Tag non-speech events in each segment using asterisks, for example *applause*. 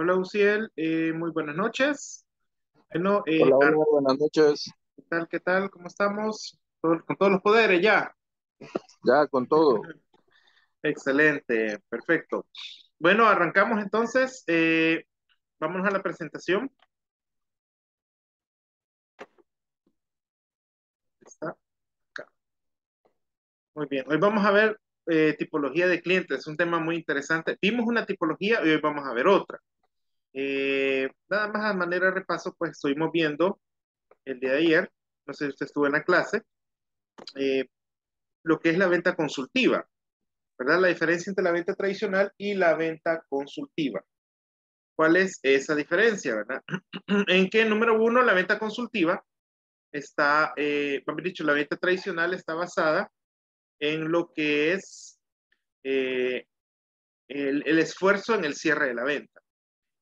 Hola, Uciel. Eh, muy buenas noches. Bueno, eh, Hola, buenas noches. ¿qué tal? ¿Qué tal? ¿Cómo estamos? Todo- con todos los poderes ya. Ya con todo. *laughs* Excelente, perfecto. Bueno, arrancamos entonces. Eh, vámonos a la presentación. Está acá. Muy bien. Hoy vamos a ver eh, tipología de clientes. Es un tema muy interesante. Vimos una tipología y hoy vamos a ver otra. Eh, nada más a manera de repaso, pues estuvimos viendo el día de ayer, no sé si usted estuvo en la clase, eh, lo que es la venta consultiva, ¿verdad? La diferencia entre la venta tradicional y la venta consultiva. ¿Cuál es esa diferencia, verdad? *clears throat* en que, número uno, la venta consultiva está, eh, dicho, la venta tradicional está basada en lo que es eh, el, el esfuerzo en el cierre de la venta.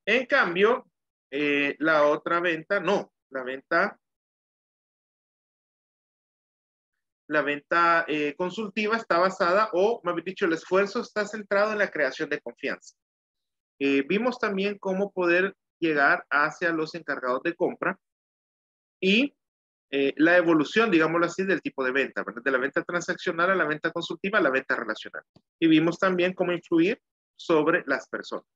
En cambio, eh, la otra venta no, la venta, eh, consultiva está basada, o más bien dicho, el esfuerzo está centrado en la creación de confianza. Eh, vimos también cómo poder llegar hacia los encargados de compra y eh, la evolución, digámoslo así, del tipo de venta, de la venta transaccional a la venta consultiva a la venta relacional. Y vimos también cómo influir sobre las personas.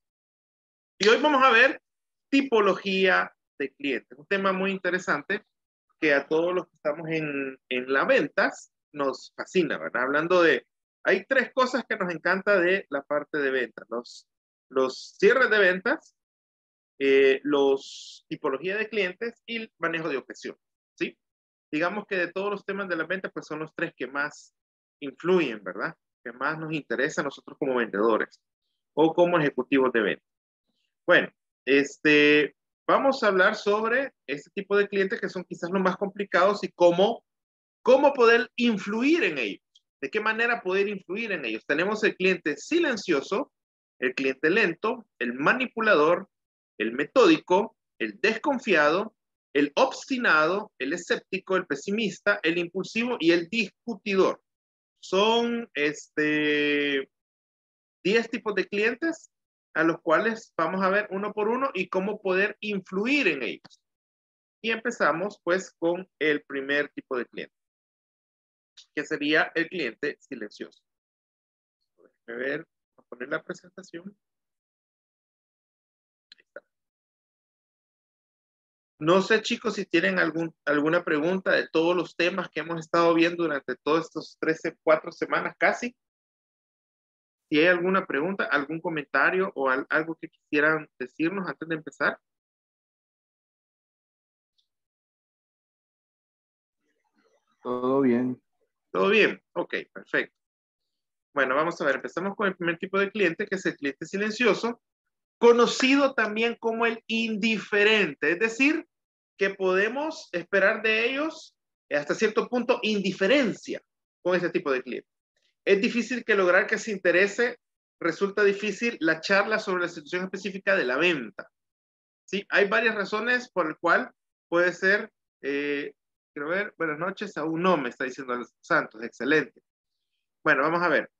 Y hoy vamos a ver tipología de clientes, un tema muy interesante que a todos los que estamos en, en las ventas nos fascina, ¿verdad? Hablando de, hay tres cosas que nos encanta de la parte de ventas, los, los cierres de ventas, eh, los tipología de clientes y el manejo de objeción, ¿sí? Digamos que de todos los temas de la venta, pues son los tres que más influyen, ¿verdad? Que más nos interesa a nosotros como vendedores o como ejecutivos de venta. Bueno, este, vamos a hablar sobre este tipo de clientes que son quizás los más complicados y cómo, cómo poder influir en ellos. ¿De qué manera poder influir en ellos? Tenemos el cliente silencioso, el cliente lento, el manipulador, el metódico, el desconfiado, el obstinado, el escéptico, el pesimista, el impulsivo y el discutidor. Son este 10 tipos de clientes a los cuales vamos a ver uno por uno y cómo poder influir en ellos. Y empezamos pues con el primer tipo de cliente, que sería el cliente silencioso. Déjame ver, a poner la presentación. Ahí está. No sé, chicos, si tienen algún, alguna pregunta de todos los temas que hemos estado viendo durante todos estos 13, 4 semanas casi. Si hay alguna pregunta, algún comentario o al, algo que quisieran decirnos antes de empezar. Todo bien. ¿Todo bien? Ok, perfecto. Bueno, vamos a ver, empezamos con el primer tipo de cliente, que es el cliente silencioso, conocido también como el indiferente, es decir, que podemos esperar de ellos hasta cierto punto indiferencia con ese tipo de cliente. Es difícil que lograr que se interese, resulta difícil la charla sobre la situación específica de la venta. ¿Sí? Hay varias razones por el cual puede ser, eh, quiero ver, buenas noches, aún no me está diciendo Santos, excelente. Bueno, vamos a ver.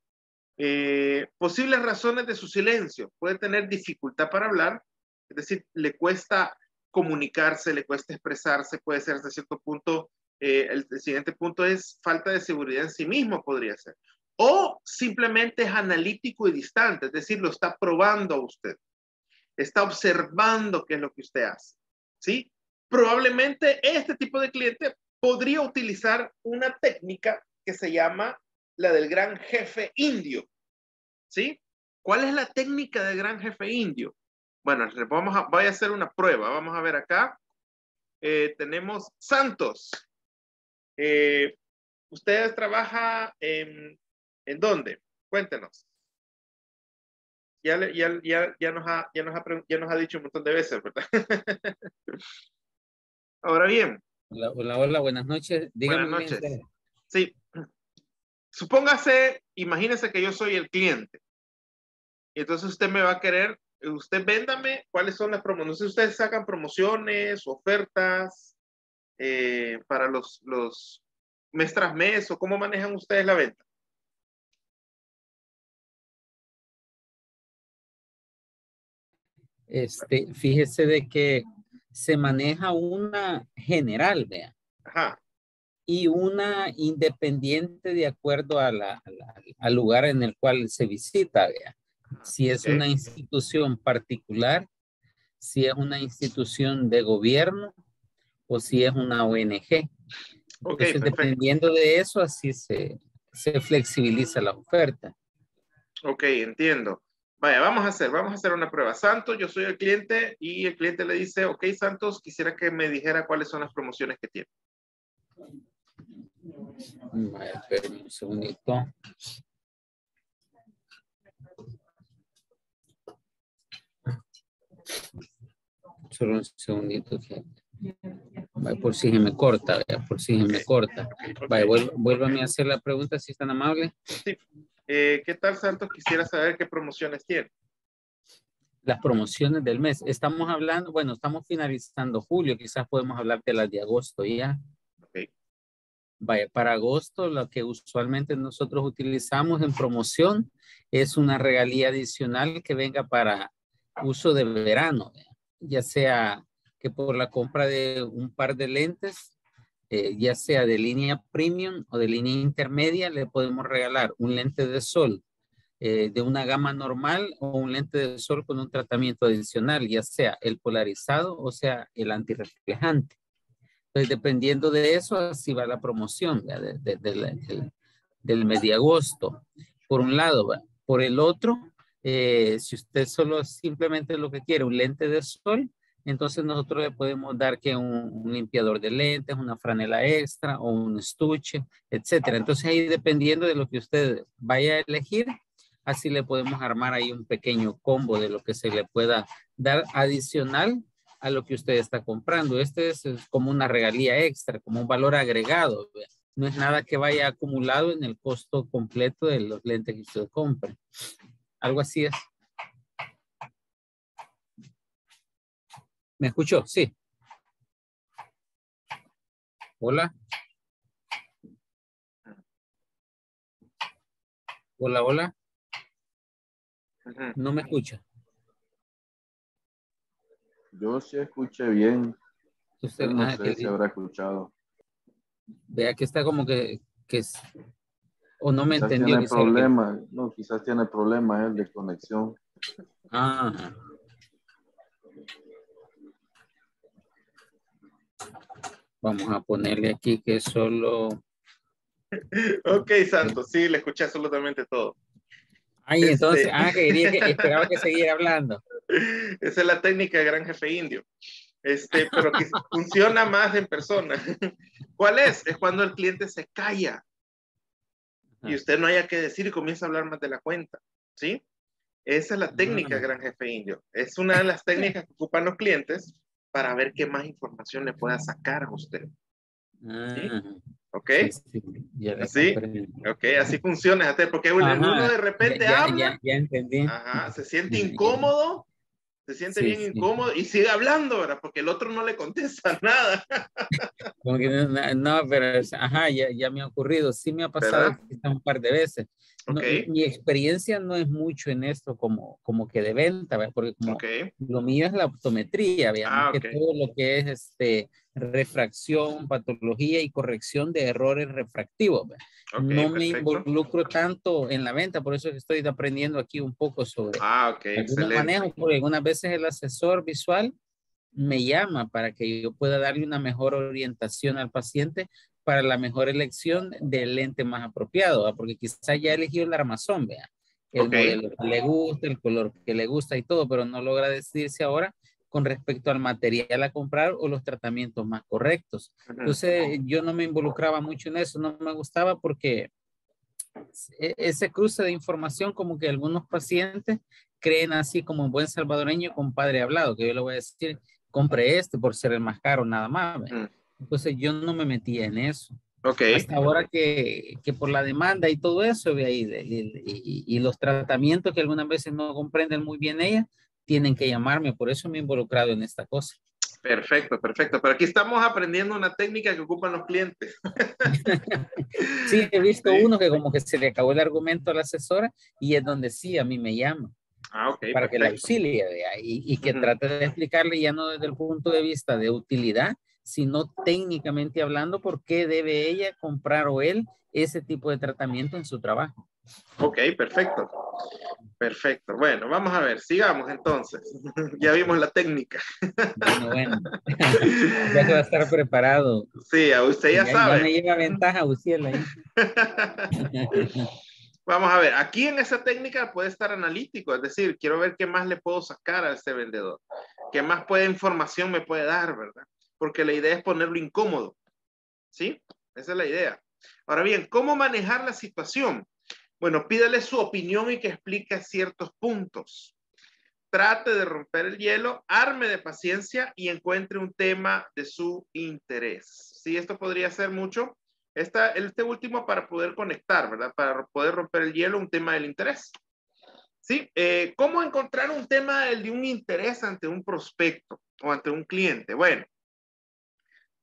Eh, posibles razones de su silencio. Puede tener dificultad para hablar, es decir, le cuesta comunicarse, le cuesta expresarse, puede ser hasta cierto punto, eh, el, siguiente punto es falta de seguridad en sí mismo, podría ser. O simplemente es analítico y distante, es decir, lo está probando a usted, está observando qué es lo que usted hace, ¿sí? Probablemente este tipo de cliente podría utilizar una técnica que se llama la del gran jefe indio. ¿Sí? ¿Cuál es la técnica del gran jefe indio? Bueno, vamos a, voy a hacer una prueba. Vamos a ver acá. Eh, tenemos Santos. Eh, ¿Usted trabaja en, en dónde? Cuéntenos. Ya, ya, ya, ya, nos ha, ya, nos ha, ya nos ha dicho un montón de veces, ¿verdad? *laughs* Ahora bien. Hola, hola, hola buenas noches. Dígame buenas noches. Bien, sí, supóngase, imagínese que yo soy el cliente. Y entonces usted me va a querer, usted véndame cuáles son las promociones. No sé si ustedes sacan promociones, ofertas eh, para los, los mes tras mes o cómo manejan ustedes la venta. Este, fíjese de que se maneja una general, vea. Ajá. Y una independiente de acuerdo a la, al lugar en el cual se visita, vea. Si es una institución particular, si es una institución de gobierno o si es una ONG. Entonces, dependiendo de eso, así se, se flexibiliza la oferta. Ok, entiendo. Vaya, vamos a hacer, vamos a hacer una prueba. Santos, yo soy el cliente y el cliente le dice, ok, Santos, quisiera que me dijera cuáles son las promociones que tiene. Vaya, un segundito. Solo un segundito. por si se me corta, por si se me corta. Vaya, vuélvame a hacer la pregunta si es tan amable. Sí. Eh, ¿Qué tal, Santos? Quisiera saber qué promociones tiene. Las promociones del mes. Estamos hablando, bueno, estamos finalizando julio, quizás podemos hablar de las de agosto ya. Okay. Vaya, para agosto lo que usualmente nosotros utilizamos en promoción es una regalía adicional que venga para uso de verano, ya sea que por la compra de un par de lentes eh, ya sea de línea premium o de línea intermedia, le podemos regalar un lente de sol eh, de una gama normal o un lente de sol con un tratamiento adicional, ya sea el polarizado o sea el antirreflejante. Entonces, dependiendo de eso, así va la promoción del mes de agosto. Por un lado, por el otro, eh, si usted solo simplemente lo que quiere, un lente de sol, entonces nosotros le podemos dar que un, limpiador de lentes, una franela extra o un estuche, etcétera. Entonces ahí dependiendo de lo que usted vaya a elegir, así le podemos armar ahí un pequeño combo de lo que se le pueda dar adicional a lo que usted está comprando. Este es, como una regalía extra, como un valor agregado. No es nada que vaya acumulado en el costo completo de los lentes que usted compre. Algo así es. ¿Me escuchó? Sí. Hola. Hola, hola. No me escucha. Yo sí escuché bien. Usted no ah, sé si habrá escuchado. Vea que está como que, que es, o no me entendió. Tiene problema, no, quizás tiene problema él de conexión. Ah. Vamos a ponerle aquí que solo... Ok, Santos, sí, le escuché absolutamente todo. Ay, entonces, este ah, quería que *laughs* esperaba que siguiera hablando. Esa es la técnica de gran jefe indio. Este, pero que funciona más en persona. *laughs* ¿Cuál es? Es cuando el cliente se calla y usted no haya que decir y comienza a hablar más de la cuenta. ¿Sí? Esa es la técnica gran jefe indio. Es una de las técnicas que ocupan los clientes para ver qué más información le pueda sacar a usted. Ah, ¿Ok? Sí, ok, así funciona, porque uno de repente habla, ya, entendí. Ajá, se siente incómodo, se siente bien incómodo y sigue hablando, ¿verdad? Porque el otro no le contesta *laughs* nada. Como que no, pero ajá, ya, ya, me ha ocurrido, sí me ha pasado un par de veces mi experiencia no es mucho en esto como, como que de venta, porque como lo mío es la optometría, ah, que todo lo que es este, refracción, patología y corrección de errores refractivos. no me involucro tanto en la venta, por eso estoy aprendiendo aquí un poco sobre ah, algunos manejos, porque algunas veces el asesor visual me llama para que yo pueda darle una mejor orientación al paciente para la mejor elección del lente más apropiado, porque quizá ya elegido el armazón, vea, el modelo que le gusta, el color que le gusta y todo, pero no logra decidirse ahora con respecto al material a comprar o los tratamientos más correctos. Entonces, yo no me involucraba mucho en eso, no me gustaba porque e, ese cruce de información como que algunos pacientes creen así como un buen salvadoreño compadre hablado, que yo le voy a decir, compre este por ser el más caro, nada más. Entonces yo no me metía en eso. Okay. Hasta ahora que, que, por la demanda y todo eso, y, y, y, los tratamientos que algunas veces no comprenden muy bien ella, tienen que llamarme. Por eso me he involucrado en esta cosa. Perfecto, perfecto. Pero aquí estamos aprendiendo una técnica que ocupan los clientes. *laughs* sí, he visto uno que como que se le acabó el argumento a la asesora y es donde sí, a mí me llama. Ah, para que le auxilie y, y que trate de explicarle ya no desde el punto de vista de utilidad, sino técnicamente hablando por qué debe ella comprar o él ese tipo de tratamiento en su trabajo. Ok, perfecto. Perfecto. Bueno, vamos a ver, sigamos entonces. *laughs* ya vimos la técnica. bueno, bueno. *laughs* ya se va a estar preparado. Sí, a usted ya, sabe. Ya me lleva ventaja, Uciel. *laughs* vamos a ver, aquí en esa técnica puede estar analítico, es decir, quiero ver qué más le puedo sacar a este vendedor, qué más puede información me puede dar, ¿verdad? Porque la idea es ponerlo incómodo. ¿Sí? Esa es la idea. Ahora bien, ¿cómo manejar la situación? Bueno, pídale su opinión y que explique ciertos puntos. Trate de romper el hielo, arme de paciencia y encuentre un tema de su interés. Sí, esto podría ser mucho. Esta, este último para poder conectar, ¿verdad? Para poder romper el hielo, un tema del interés. ¿Sí? Eh, ¿Cómo encontrar un tema de un interés ante un prospecto o ante un cliente? Bueno,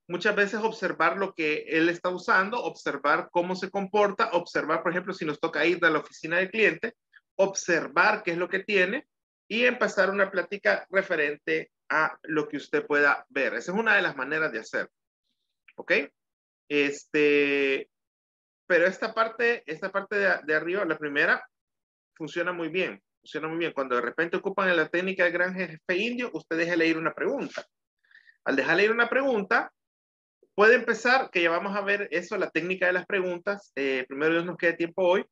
muchas veces observar lo que él está usando, observar cómo se comporta, observar, por ejemplo, si nos toca ir a la oficina del cliente, observar qué es lo que tiene y empezar una plática referente a lo que usted pueda ver. Esa es una de las maneras de hacer. ¿Ok? Este, pero esta parte, esta parte de, de arriba, la primera, funciona muy bien. Funciona muy bien. Cuando de repente ocupan la técnica del gran jefe indio, usted deja leer una pregunta. Al dejar leer una pregunta, Puede empezar, que ya vamos a ver eso, la técnica de las preguntas. Eh, primero Dios nos quede tiempo hoy,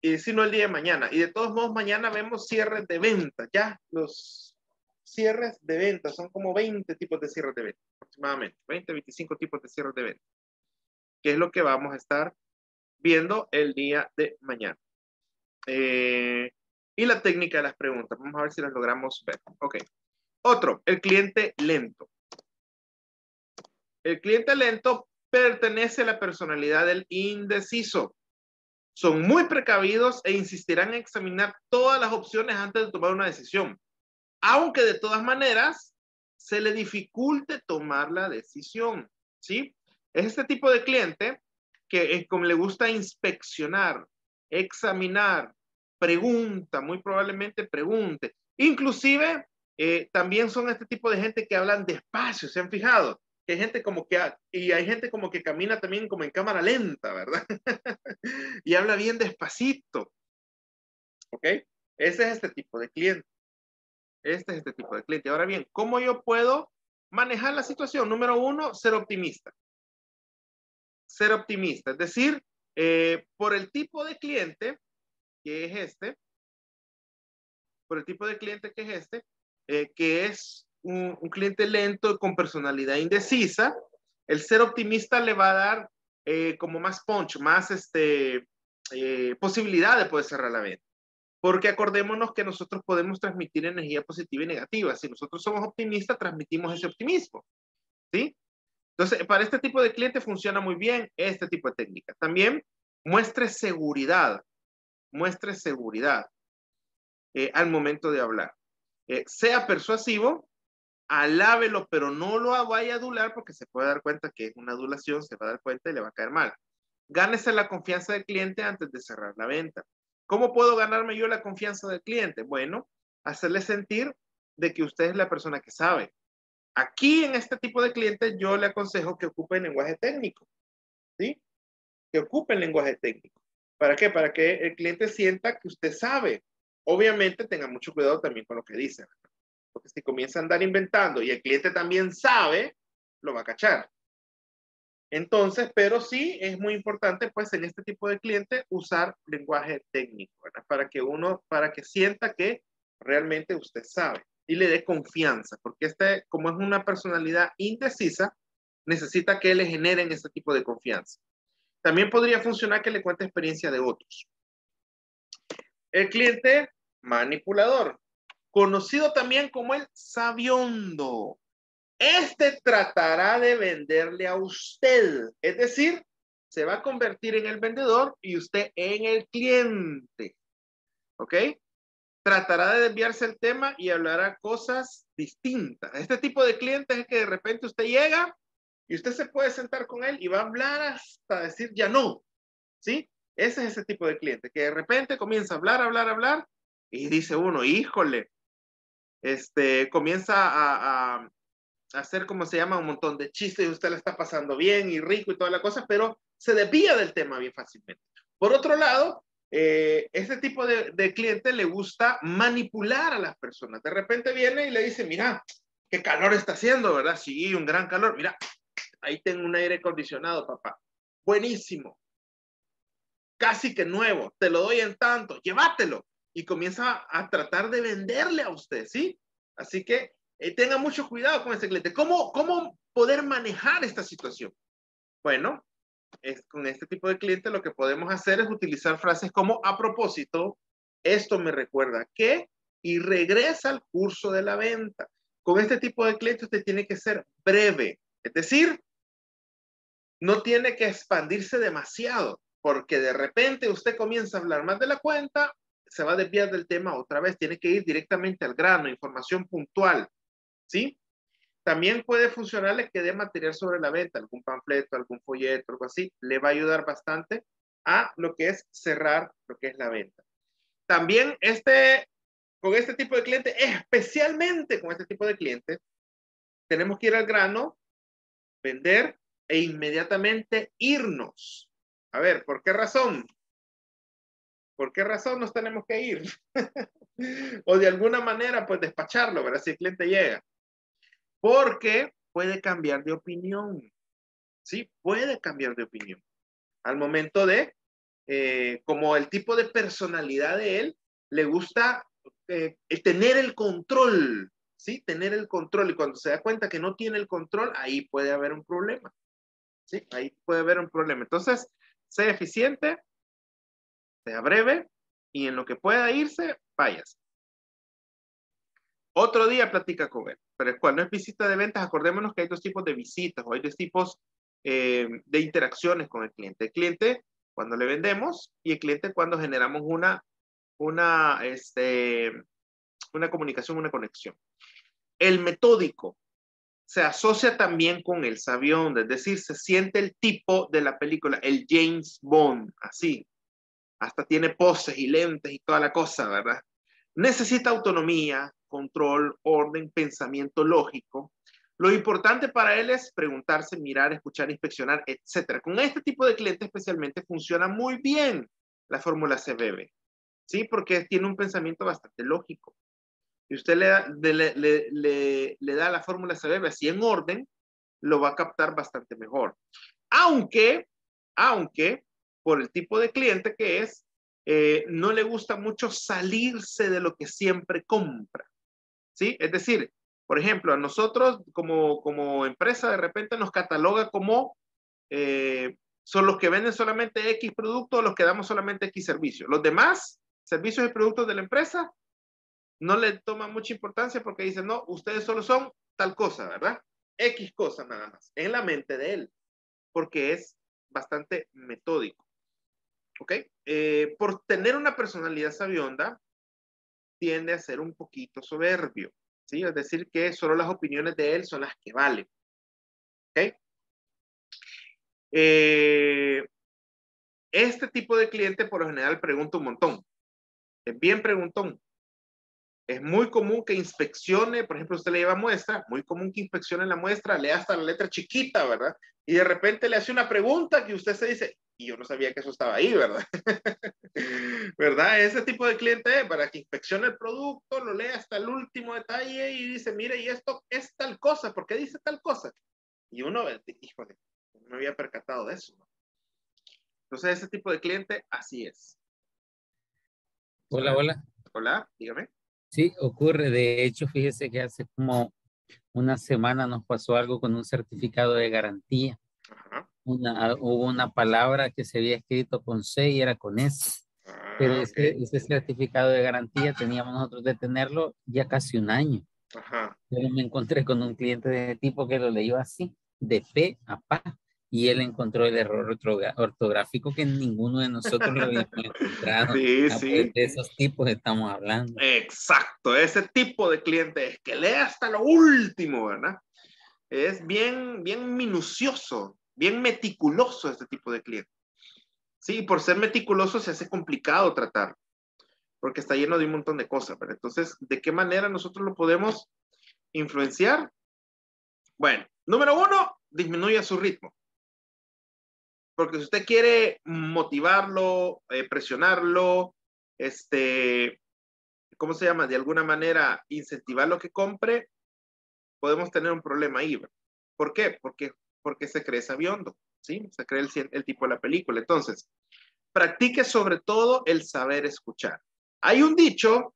y si no el día de mañana. Y de todos modos, mañana vemos cierres de venta. Ya los cierres de venta son como 20 tipos de cierres de venta, aproximadamente. 20, 25 tipos de cierres de venta. Que es lo que vamos a estar viendo el día de mañana. Eh, y la técnica de las preguntas. Vamos a ver si las logramos ver. Ok. Otro, el cliente lento. El cliente lento pertenece a la personalidad del indeciso. Son muy precavidos e insistirán en examinar todas las opciones antes de tomar una decisión, aunque de todas maneras se le dificulte tomar la decisión. ¿Sí? Es este tipo de cliente que es como le gusta inspeccionar, examinar, pregunta, muy probablemente pregunte. Inclusive, eh, también son este tipo de gente que hablan despacio, ¿se han fijado? Que hay gente como que, y hay gente como que camina también como en cámara lenta, ¿verdad? *laughs* y habla bien despacito. ¿Ok? Ese es este tipo de cliente. Este es este tipo de cliente. Ahora bien, ¿cómo yo puedo manejar la situación? Número uno, ser optimista. Ser optimista. Es decir, eh, por el tipo de cliente que es este, por el tipo de cliente que es este, eh, que es un, cliente lento con personalidad indecisa, el ser optimista le va a dar eh, como más punch, más este, eh, posibilidad de poder cerrar la venta. Porque acordémonos que nosotros podemos transmitir energía positiva y negativa. Si nosotros somos optimistas, transmitimos ese optimismo. ¿Sí? Entonces, para este tipo de cliente funciona muy bien este tipo de técnica. También muestre seguridad. Muestre seguridad eh, al momento de hablar. sea persuasivo alábelo, pero no lo vaya a adular porque se puede dar cuenta que es una adulación, se va a dar cuenta y le va a caer mal. Gánese la confianza del cliente antes de cerrar la venta. ¿Cómo puedo ganarme yo la confianza del cliente? Bueno, hacerle sentir de que usted es la persona que sabe. Aquí en este tipo de clientes yo le aconsejo que ocupe el lenguaje técnico, ¿sí? Que ocupe el lenguaje técnico. ¿Para qué? Para que el cliente sienta que usted sabe. Obviamente tenga mucho cuidado también con lo que dice. Porque si comienza a andar inventando y el cliente también sabe, lo va a cachar. Entonces, pero sí es muy importante, pues, en este tipo de cliente usar lenguaje técnico, ¿verdad? Para que uno, para que sienta que realmente usted sabe y le dé confianza, porque este, como es una personalidad indecisa, necesita que le generen este tipo de confianza. También podría funcionar que le cuente experiencia de otros. El cliente manipulador conocido también como el sabiondo. Este tratará de venderle a usted, es decir, se va a convertir en el vendedor y usted en el cliente. ¿Ok? Tratará de desviarse el tema y hablará cosas distintas. Este tipo de cliente es que de repente usted llega y usted se puede sentar con él y va a hablar hasta decir ya no. ¿Sí? Ese es ese tipo de cliente que de repente comienza a hablar, hablar, hablar Y dice uno, híjole, este, comienza a, hacer como se llama un montón de chistes y usted le está pasando bien y rico y toda la cosa, pero se desvía del tema bien fácilmente. Por otro lado, eh, este tipo de, de, cliente le gusta manipular a las personas. De repente viene y le dice, mira, qué calor está haciendo, ¿verdad? Sí, un gran calor. Mira, ahí tengo un aire acondicionado, papá. Buenísimo. Casi que nuevo. Te lo doy en tanto. Llévatelo. Y comienza a tratar de venderle a usted, ¿sí? Así que eh, tenga mucho cuidado con ese cliente. ¿Cómo, ¿Cómo poder manejar esta situación? Bueno, con este tipo de cliente lo que podemos hacer es utilizar frases como a propósito, esto me recuerda que y regresa al curso de la venta. Con este tipo de cliente usted tiene que ser breve, es decir, no tiene que expandirse demasiado, porque de repente usted comienza a hablar más de la cuenta, se va a desviar del tema otra vez, tiene que ir directamente al grano, información puntual. ¿sí? También puede funcionarle que dé material sobre la venta, algún panfleto, algún folleto, algo así, le va a ayudar bastante a lo que es cerrar lo que es la venta. También este, con este tipo de cliente, especialmente con este tipo de cliente, tenemos que ir al grano, vender e inmediatamente irnos. A ver, ¿por qué razón? ¿Por qué razón nos tenemos que ir? *laughs* o de alguna manera, pues despacharlo, ¿verdad? Si el cliente llega porque puede cambiar de opinión. Sí, puede cambiar de opinión. Al momento de, eh, como el tipo de personalidad de él, le gusta eh, tener el control, ¿sí? Tener el control. Y cuando se da cuenta que no tiene el control, ahí puede haber un problema. ¿Sí? Ahí puede haber un problema. Entonces, sea eficiente, sea breve y en lo que pueda irse, váyase. Otro día platica con él. Pero cuando es visita de ventas, acordémonos que hay dos tipos de visitas o hay dos tipos eh, de interacciones con el cliente. El cliente cuando le vendemos y el cliente cuando generamos una, una, este, una comunicación, una conexión. El metódico se asocia también con el sabión, es decir, se siente el tipo de la película, el James Bond, así. Hasta tiene poses y lentes y toda la cosa, ¿verdad? Necesita autonomía, control, orden, pensamiento lógico. Lo importante para él es preguntarse, mirar, escuchar, inspeccionar, etc. Con este tipo de cliente especialmente funciona muy bien la fórmula CBB, ¿sí? Porque tiene un pensamiento bastante lógico. Y usted le da, le, le, le, da la fórmula CBB así en orden, lo va a captar bastante mejor. Aunque, aunque, por el tipo de cliente que es, eh, no le gusta mucho salirse de lo que siempre compra. ¿sí? Es decir, por ejemplo, a nosotros como, como empresa de repente nos cataloga como eh, son los que venden solamente X productos, los que damos solamente X servicios. Los demás servicios y productos de la empresa no le toman mucha importancia porque dicen, no, ustedes solo son tal cosa, ¿verdad? X cosa nada más, en la mente de él, porque es bastante metódico. ¿Ok? Eh, por tener una personalidad sabionda, tiende a ser un poquito soberbio, ¿sí? Es decir, que solo las opiniones de él son las que valen. ¿Ok? Eh, este tipo de cliente por lo general pregunta un montón. Es bien preguntón. Es muy común que inspeccione, por ejemplo, usted le lleva muestra, muy común que inspeccione la muestra, lea hasta la letra chiquita, ¿verdad? Y de repente le hace una pregunta que usted se dice, y yo no sabía que eso estaba ahí, ¿verdad? *laughs* ¿Verdad? Ese tipo de cliente para que inspeccione el producto, lo lea hasta el último detalle y dice, mire, y esto es tal cosa, ¿por qué dice tal cosa? Y uno, híjole, no me había percatado de eso. Entonces, ese tipo de cliente, así es. Hola, hola. Hola, dígame. Sí, ocurre. De hecho, fíjese que hace como una semana nos pasó algo con un certificado de garantía. Ajá una, hubo una palabra que se había escrito con C y era con S. Pero ah, ese, ese, certificado de garantía teníamos nosotros de tenerlo ya casi un año. Ajá. Pero me encontré con un cliente de tipo que lo leyó así, de P a P, y él encontró el error ortográfico que ninguno de nosotros lo habíamos *laughs* encontrado. Sí, ah, sí. Pues, de esos tipos estamos hablando. Exacto, ese tipo de cliente es que lee hasta lo último, ¿verdad? Es bien, bien minucioso bien meticuloso este tipo de cliente. Sí, por ser meticuloso se hace complicado tratar. porque está lleno de un montón de cosas. ¿verdad? Entonces, ¿de qué manera nosotros lo podemos influenciar? Bueno, número uno, disminuya su ritmo. Porque si usted quiere motivarlo, eh, presionarlo, este, ¿cómo se llama? De alguna manera incentivar lo que compre, podemos tener un problema ahí. ¿Por qué? Porque, porque se cree sabiondo, ¿sí? Se cree el, tipo de la película. Entonces, practique sobre todo el saber escuchar. Hay un dicho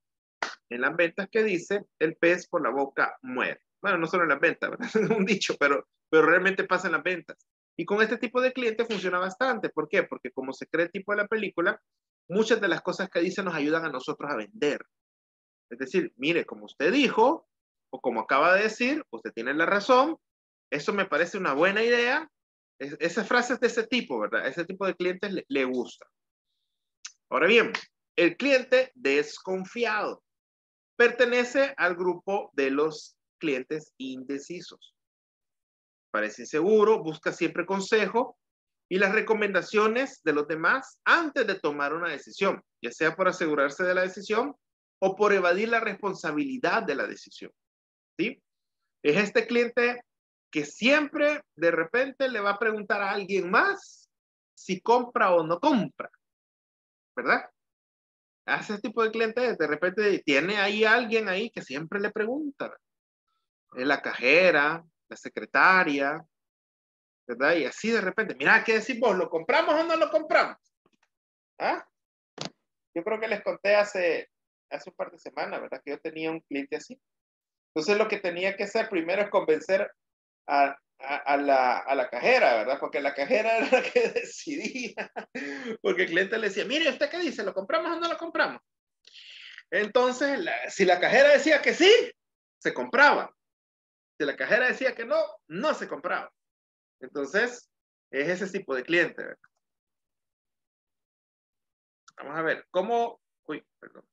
en las ventas que dice, el pez por la boca muere. Bueno, no solo en las ventas, ¿verdad? *laughs* un dicho, pero, pero realmente pasa en las ventas. Y con este tipo de cliente funciona bastante. ¿Por qué? Porque como se cree el tipo de la película, muchas de las cosas que dice nos ayudan a nosotros a vender. Es decir, mire, como usted dijo, o como acaba de decir, usted tiene la razón, eso me parece una buena idea. Es, esas frases de ese tipo, ¿verdad? Ese tipo de clientes le, le gusta. Ahora bien, el cliente desconfiado pertenece al grupo de los clientes indecisos. Parece inseguro, busca siempre consejo y las recomendaciones de los demás antes de tomar una decisión, ya sea por asegurarse de la decisión o por evadir la responsabilidad de la decisión. ¿Sí? Es este cliente que siempre de repente le va a preguntar a alguien más si compra o no compra, ¿verdad? A ese tipo de clientes de repente tiene ahí alguien ahí que siempre le pregunta. La cajera, la secretaria, ¿verdad? Y así de repente, mira, ¿qué decís vos? ¿Lo compramos o no lo compramos? ¿Ah? Yo creo que les conté hace, hace un par de semanas, ¿verdad? Que yo tenía un cliente así. Entonces lo que tenía que hacer primero es convencer a, a, la, a, la, cajera, ¿verdad? Porque la cajera *laughs* era la que decidía. Porque el cliente le decía, mire, ¿usted qué dice? ¿Lo compramos o no lo compramos? Entonces, si la cajera decía que sí, se compraba. Si la cajera decía que no, no se compraba. Entonces, es ese tipo de cliente. Vamos a ver, ¿cómo? Uy, perdón.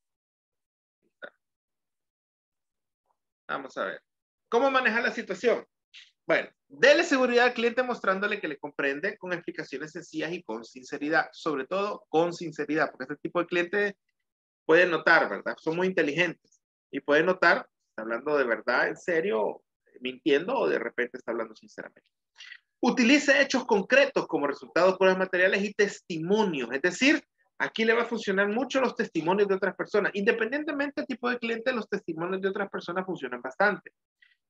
Vamos a ver. ¿Cómo manejar la situación? Bueno, dele seguridad al cliente mostrándole que le comprende con explicaciones sencillas y con sinceridad, sobre todo con sinceridad, porque este tipo de cliente puede notar, ¿verdad? Son muy inteligentes y puede notar, hablando de verdad, en serio, mintiendo o de repente está hablando sinceramente. Utilice hechos concretos como resultados, pruebas materiales y testimonios, es decir, aquí le va a funcionar mucho los testimonios de otras personas. Independientemente del tipo de cliente, los testimonios de otras personas funcionan bastante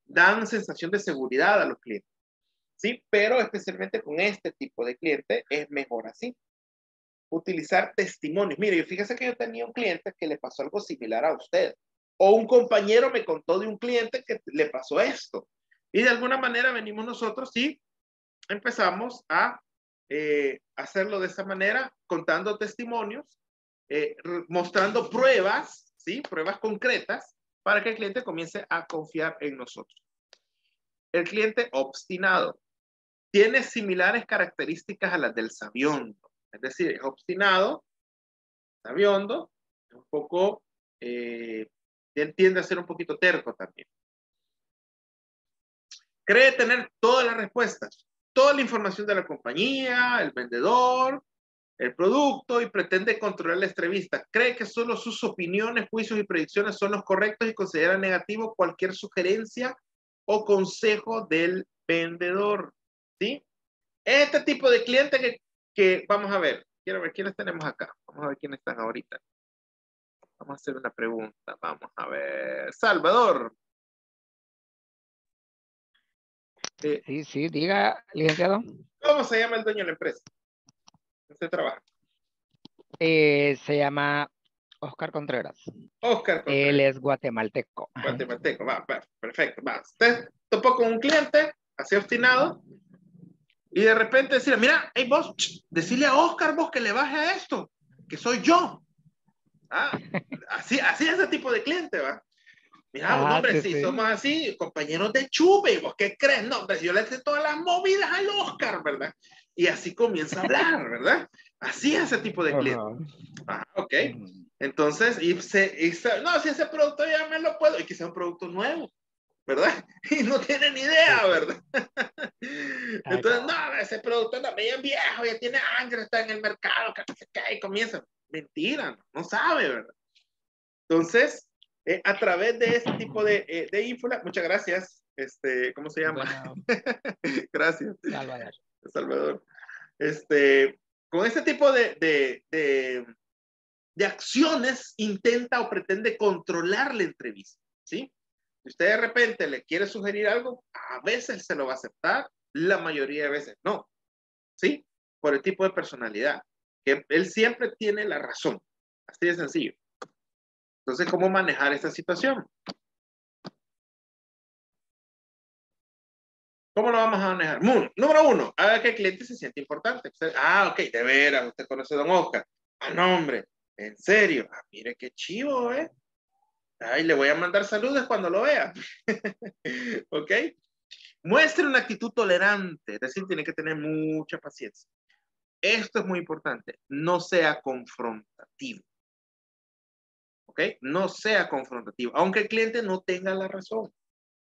dan sensación de seguridad a los clientes. ¿Sí? Pero especialmente con este tipo de cliente es mejor así. Utilizar testimonios. Mire, fíjese que yo tenía un cliente que le pasó algo similar a usted. O un compañero me contó de un cliente que le pasó esto. Y de alguna manera venimos nosotros y empezamos a eh, hacerlo de esa manera, contando testimonios, eh, mostrando pruebas, ¿sí? Pruebas concretas para que el cliente comience a confiar en nosotros. El cliente obstinado tiene similares características a las del sabiondo, es decir, es obstinado, sabiondo, un poco, eh, tiende a ser un poquito terco también. Cree tener todas las respuestas, toda la información de la compañía, el vendedor, el producto y pretende controlar la entrevista. Cree que solo sus opiniones, juicios y predicciones son los correctos y considera negativo cualquier sugerencia o consejo del vendedor. ¿Sí? Este tipo de cliente que, que vamos a ver. Quiero ver quiénes tenemos acá. Vamos a ver quiénes están ahorita. Vamos a hacer una pregunta. Vamos a ver. Salvador. sí, sí, diga, licenciado. ¿Cómo se llama el dueño de la empresa? ¿Usted trabaja? Eh, se llama Oscar Contreras. Oscar Contreras. Él es guatemalteco. Guatemalteco, va, perfecto, va. Usted topó con un cliente, así obstinado, y de repente decirle, mira, hey vos, decirle a Oscar vos que le baje a esto, que soy yo. Ah, así, así es ese tipo de cliente, ¿va? Mira, ah, hombre, si somos así, compañeros de chuve, ¿vos qué crees? No, hombre, yo le hice todas las movidas al Oscar, ¿verdad? y así comienza a hablar, ¿verdad? Así es ese tipo de cliente. Ah, ok. Entonces, y se, y no, si ese producto ya me lo puedo, y quizá un producto nuevo, ¿verdad? *laughs* Y no tiene ni idea, ¿verdad? Entonces, no, ese producto no, bien viejo, ya tiene años, está en el mercado, se y comienza. Mentira, no sabe, ¿verdad? Entonces, eh, a través de este tipo de, eh, de ínfula, muchas gracias. Este, ¿cómo se llama? *laughs* gracias. Salvador. Salvador. Este, con este tipo de, de, de, de, acciones intenta o pretende controlar la entrevista, ¿sí? Si usted de repente le quiere sugerir algo, a veces se lo va a aceptar, la mayoría de veces no, ¿sí? Por el tipo de personalidad, que él siempre tiene la razón, así de sencillo. Entonces, ¿cómo manejar esta situación? ¿Cómo lo vamos a manejar? número uno, haga que el cliente se siente importante. ah, ok, de veras, usted conoce a Don Oscar. Ah, no, hombre, en serio. Ah, mire qué chivo, ¿eh? Ay, le voy a mandar saludos cuando lo vea. *laughs* ¿Ok? Muestre una actitud tolerante, es decir, tiene que tener mucha paciencia. Esto es muy importante, no sea confrontativo. ¿Ok? No sea confrontativo, aunque el cliente no tenga la razón,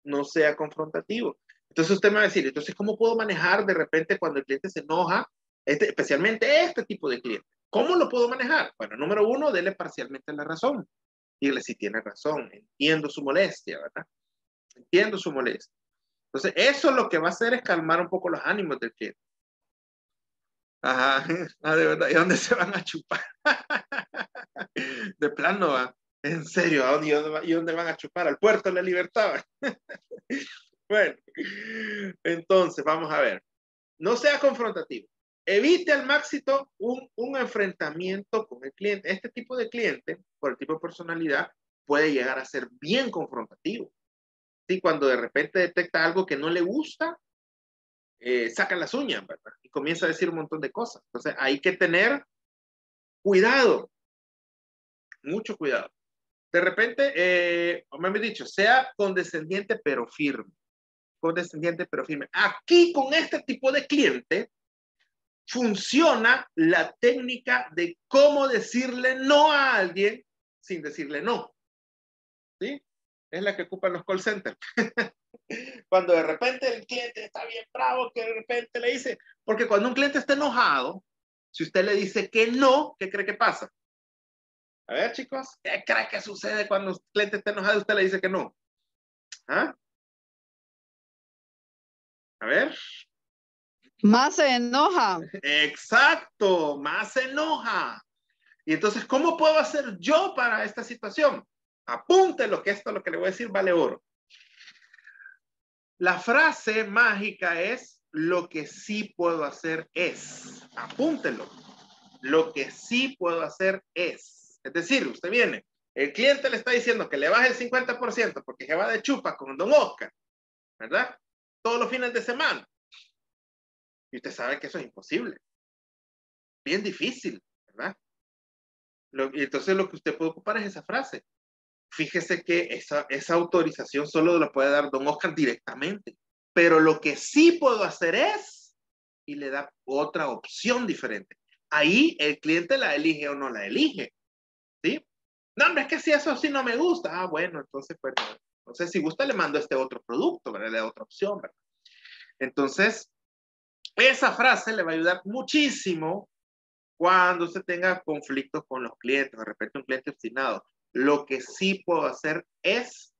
no sea confrontativo. Entonces usted me va a decir, entonces, ¿cómo puedo manejar de repente cuando el cliente se enoja, este, especialmente este tipo de cliente? ¿Cómo lo puedo manejar? Bueno, número uno, dele parcialmente la razón. Dile si tiene razón, entiendo su molestia, ¿verdad? Entiendo su molestia. Entonces, eso lo que va a hacer es calmar un poco los ánimos del cliente. Ajá, *laughs* ah, de verdad, ¿y dónde se van a chupar? *laughs* de plano, ¿va? En serio, ¿a dónde, ¿y dónde van a chupar? Al puerto de la libertad. *laughs* Bueno, entonces vamos a ver. No sea confrontativo. Evite al máximo un, un enfrentamiento con el cliente. Este tipo de cliente, por el tipo de personalidad, puede llegar a ser bien confrontativo. Sí, cuando de repente detecta algo que no le gusta, eh, saca las uñas, ¿verdad? Y comienza a decir un montón de cosas. Entonces, hay que tener cuidado, mucho cuidado. De repente, eh, me han dicho, sea condescendiente pero firme condescendiente pero firme. Aquí con este tipo de cliente funciona la técnica de cómo decirle no a alguien sin decirle no. ¿Sí? Es la que ocupan los call centers. *laughs* cuando de repente el cliente está bien bravo, que de repente le dice, porque cuando un cliente está enojado, si usted le dice que no, ¿qué cree que pasa? A ver, chicos, ¿qué cree que sucede cuando el cliente está enojado y usted le dice que no? ¿Ah? A ver. Más se enoja. Exacto, más se enoja. Y entonces, ¿cómo puedo hacer yo para esta situación? Apúntelo, que esto lo que le voy a decir vale oro. La frase mágica es, lo que sí puedo hacer es. Apúntelo. Lo que sí puedo hacer es. Es decir, usted viene, el cliente le está diciendo que le baje el 50% porque se va de chupa con Don Oscar, ¿verdad? todos los fines de semana. Y usted sabe que eso es imposible. Bien difícil, ¿verdad? y entonces lo que usted puede ocupar es esa frase. Fíjese que esa, autorización solo lo puede dar don Oscar directamente. Pero lo que sí puedo hacer es, y le da otra opción diferente. Ahí el cliente la elige o no la elige. ¿Sí? No, hombre, es que si eso sí no me gusta. Ah, bueno, entonces, perdón. Entonces, si gusta, le mando este otro producto, ¿verdad? Le da otra opción, ¿verdad? Entonces, esa frase le va a ayudar muchísimo cuando se tenga conflictos con los clientes, de repente un cliente obstinado. Lo que sí puedo hacer es,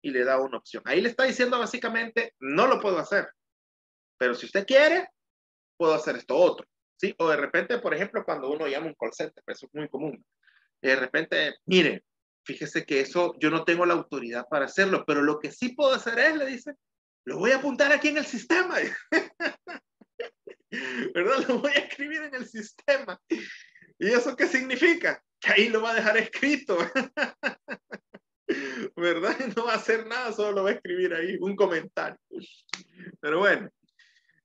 y le da una opción. Ahí le está diciendo básicamente, no lo puedo hacer, pero si usted quiere, puedo hacer esto otro. ¿sí? O de repente, por ejemplo, cuando uno llama un call center, eso es muy común. De repente, mire, fíjese que eso yo no tengo la autoridad para hacerlo, pero lo que sí puedo hacer es, le dice, lo voy a apuntar aquí en el sistema. *laughs* ¿Verdad? Lo voy a escribir en el sistema. ¿Y eso qué significa? Que ahí lo va a dejar escrito. *laughs* ¿Verdad? *laughs* No va a hacer nada, solo lo va a escribir ahí, un comentario. Pero bueno,